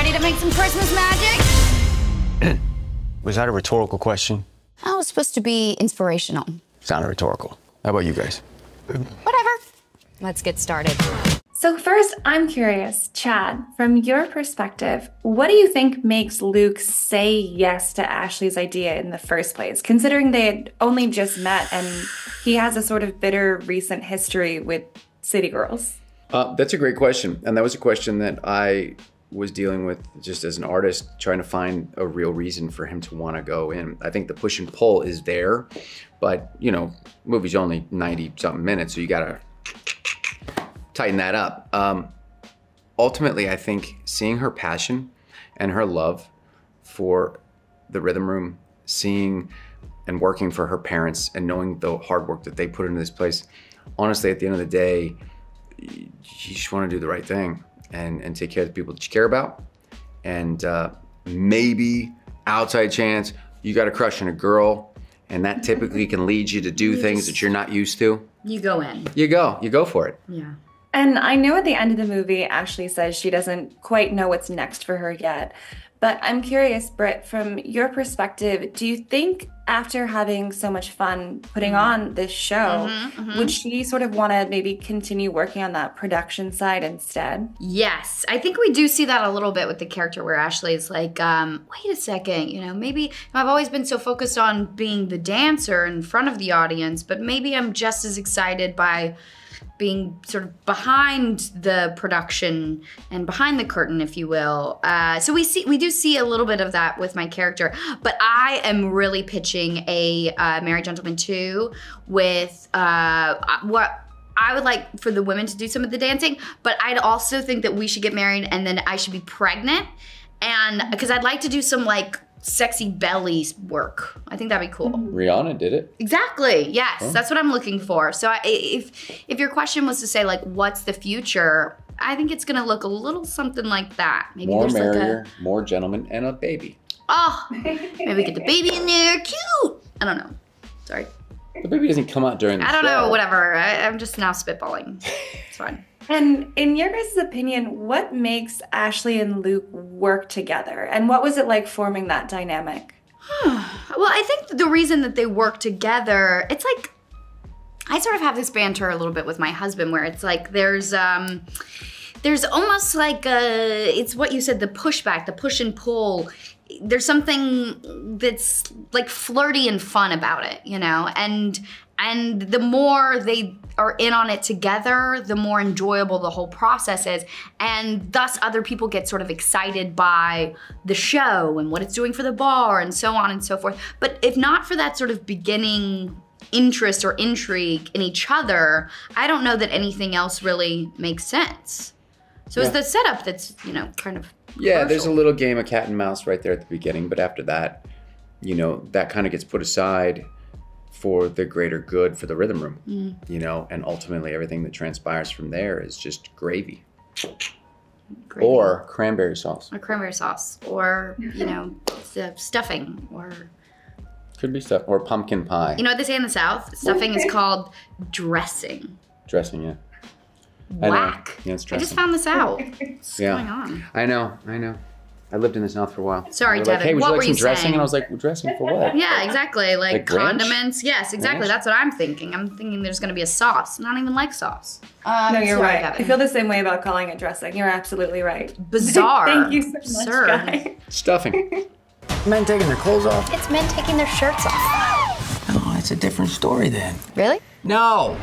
ready to make some Christmas magic? Was that a rhetorical question? That was supposed to be inspirational. Sounded rhetorical. How about you guys? Whatever. Let's get started. So, first, I'm curious, Chad, from your perspective, what do you think makes Luke say yes to Ashley's idea in the first place, considering they had only just met and he has a sort of bitter recent history with City Girls? Uh, that's a great question. And that was a question that I was dealing with just as an artist, trying to find a real reason for him to want to go in. I think the push and pull is there, but, you know, movie's only 90 something minutes, so you got to tighten that up. Um, ultimately, I think seeing her passion and her love for the rhythm room, seeing and working for her parents and knowing the hard work that they put into this place, honestly, at the end of the day, you just want to do the right thing and, and take care of the people that you care about. And uh, maybe outside chance you got a crush on a girl, and that typically can lead you to do things that you're not used to. You go in. You go, you go for it. Yeah. And I know at the end of the movie, Ashley says she doesn't quite know what's next for her yet. But I'm curious, Britt, from your perspective, do you think after having so much fun putting mm-hmm. on this show, mm-hmm, mm-hmm. would she sort of want to maybe continue working on that production side instead? Yes, I think we do see that a little bit with the character where Ashley is like, um, wait a second, you know, maybe I've always been so focused on being the dancer in front of the audience, but maybe I'm just as excited by being sort of behind the production and behind the curtain, if you will. Uh, so we see, we do see a little bit of that with my character, but I am really pitching a uh, Merry Gentlemen 2 with uh, what I would like for the women to do some of the dancing, but I'd also think that we should get married and then I should be pregnant. And because I'd like to do some like sexy belly work. I think that'd be cool. Mm. Rihanna did it. Exactly. Yes, that's what I'm looking for. So I, if if your question was to say like what's the future, I think it's gonna look a little something like that. Maybe More there's like merrier, more gentlemen, and a baby. oh, maybe get the baby in there. Cute. I don't know. Sorry. The baby doesn't come out during the I don't show. know. Whatever. I, I'm just now spitballing. It's fine. And in your guys' opinion, what makes Ashley and Luke work together? And what was it like forming that dynamic? Well, I think the reason that they work together, it's like I sort of have this banter a little bit with my husband where it's like there's um there's almost like a it's what you said the pushback, the push and pull. There's something that's like flirty and fun about it, you know? And and the more they are in on it together, the more enjoyable the whole process is. And thus, other people get sort of excited by the show and what it's doing for the bar and so on and so forth. But if not for that sort of beginning interest or intrigue in each other, I don't know that anything else really makes sense. So it's the setup that's, you know, kind of. Yeah, there's a little game of cat and mouse right there at the beginning, but after that, you know, that kind of gets put aside for the greater good for the rhythm room, Mm. you know, and ultimately everything that transpires from there is just gravy Gravy. or cranberry sauce. or cranberry sauce or, you know, the stuffing or Could be stuff or pumpkin pie You know what they say in the South? Stuffing is called dressing. dressing. Yeah, I. Whack. Yeah, it's I just found this out. What's Yeah. going on? I know, I know. I lived in the South for a while. Sorry, They were like, Devin, Hey, would what you like were some you dressing? saying? And I was like, well, dressing for what? Yeah, exactly. Like, Like ranch? condiments. Yes, exactly. Ranch? That's what I'm thinking. I'm thinking there's going to be a sauce. Not even like sauce. Um, no, you're sorry, right. Devin. I feel the same way about calling it dressing. You're absolutely right. Bizarre. Thank you so much, Absurd. guys. Stuffing. Men taking their clothes off? It's men taking their shirts off. Oh, it's a different story then. Really? No.